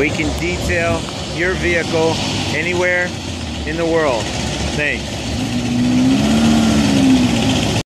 We can detail your vehicle anywhere in the world. Thanks.